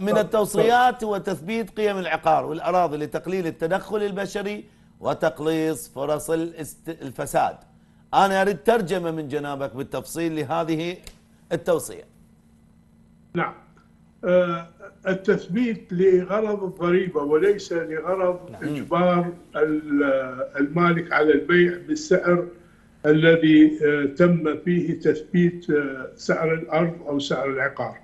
من التوصيات هو تثبيت قيم العقار والأراضي لتقليل التدخل البشري وتقليص فرص الفساد. أنا أريد ترجمة من جنابك بالتفصيل لهذه التوصية. نعم. آه، التثبيت لغرض الضريبة وليس لغرض نعم. إجبار المالك على البيع بالسعر الذي آه، تم فيه تثبيت آه، سعر الأرض أو سعر العقار.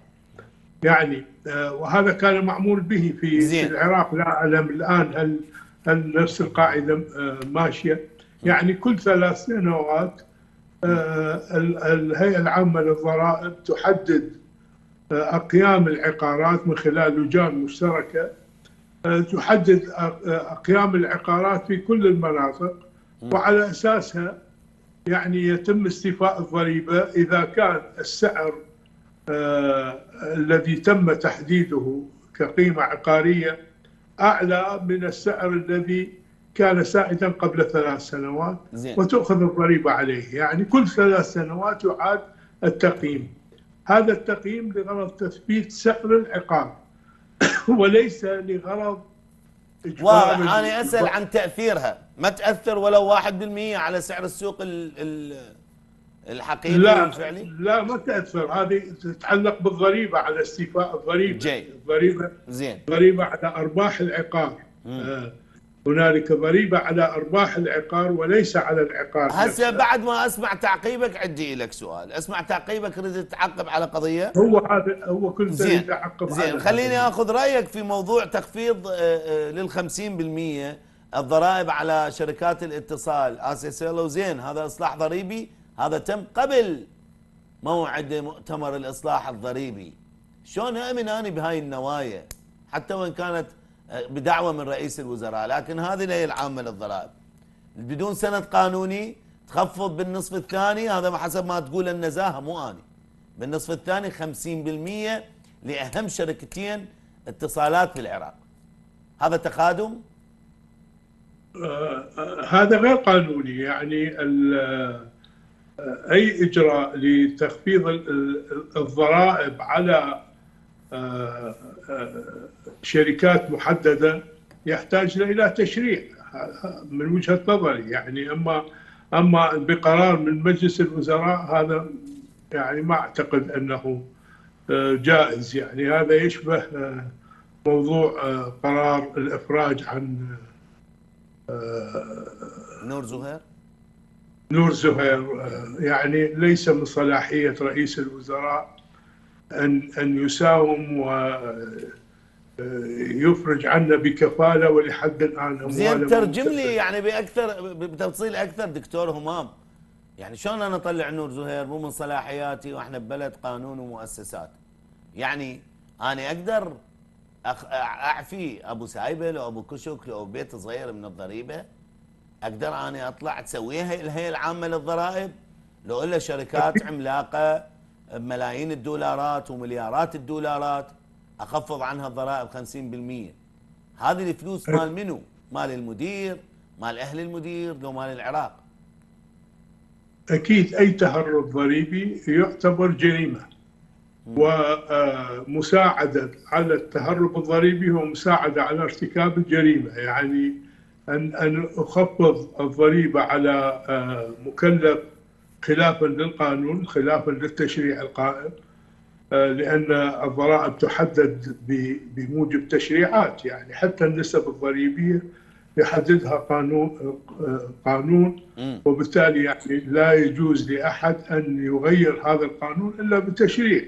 يعني وهذا كان معمول به في زين. العراق. لا أعلم الآن هل هل نفس القاعدة ماشية. يعني كل ثلاث سنوات الهيئة العامة للضرائب تحدد أقيام العقارات من خلال لجان مشتركة. آه، تحدد أقيام العقارات في كل المناطق. وعلى أساسها يعني يتم استيفاء الضريبة إذا كان السعر آه، الذي تم تحديده كقيمة عقارية أعلى من السعر الذي كان سائدا قبل ثلاث سنوات زين. وتؤخذ الضريبة عليه. يعني كل ثلاث سنوات يعاد التقييم. هذا التقييم لغرض تثبيت سعر العقار وليس لغرض واضح. أنا أسأل عن تأثيرها. ما تأثر ولو 1% على سعر السوق الحقيقي لا والفعلي؟ لا ما تأثر. هذه تتعلق بالضريبة على استيفاء الضريبة. جي الضريبة زين. ضريبة على أرباح العقار. آه هنالك ضريبة على أرباح العقار وليس على العقار هسه بعد ما أسمع تعقيبك عندي لك سؤال. أسمع تعقيبك تريد تعقب على قضية؟ هو هذا هو كل زين. تعقب زين خليني أخذ رأيك في موضوع تخفيض آه، آه، للخمسين بالمية الضرائب على شركات الاتصال. اسيسيلو زين هذا إصلاح ضريبي؟ هذا تم قبل موعد مؤتمر الإصلاح الضريبي. شلون أؤمن أنا بهاي النوايا؟ حتى وإن كانت بدعوة من رئيس الوزراء لكن هذه هي العامة للضرائب. بدون سند قانوني تخفض بالنصف الثاني هذا حسب ما تقول النزاهة مو أنا بالنصف الثاني 50% لأهم شركتين اتصالات في العراق. هذا تقادم؟ آه هذا غير قانوني يعني أي إجراء لتخفيض الضرائب على آه، آه، شركات محددة يحتاج إلى تشريع. من وجهة نظري. يعني أما أما بقرار من مجلس الوزراء هذا يعني ما أعتقد أنه آه، جائز. يعني هذا يشبه موضوع قرار الإفراج عن نور زهير؟ نور زهير يعني ليس من صلاحية رئيس الوزراء أن أن يساوم ويفرج عنا بكفالة ولحد الآن زين ترجم لي يعني بأكثر بتفصيل أكثر دكتور همام. يعني شلون أنا أطلع نور زهير؟ مو من صلاحياتي وإحنا ببلد قانون ومؤسسات. يعني أنا أقدر أعفي أبو سايبل أبو كشك أو بيت صغير من الضريبة أقدر أنا أطلع تسويها الهيئة العامة للضرائب؟ لو إلا شركات عملاقة بملايين الدولارات ومليارات الدولارات أخفض عنها الضرائب 50% هذه الفلوس مال منو؟ مال المدير مال أهل المدير لو مال العراق. أكيد أي تهرب ضريبي يعتبر جريمة. ومساعدة على التهرب الضريبي هو مساعدة على ارتكاب الجريمة. يعني أن أن أخفض الضريبة على آه، مكلف خلافا للقانون خلافا للتشريع القائم آه، لأن الضرائب تحدد بموجب تشريعات. يعني حتى النسب الضريبية يحددها قانون آه، قانون وبالتالي يعني لا يجوز لأحد أن يغير هذا القانون إلا بتشريع.